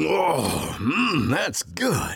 Oh, mm, that's good.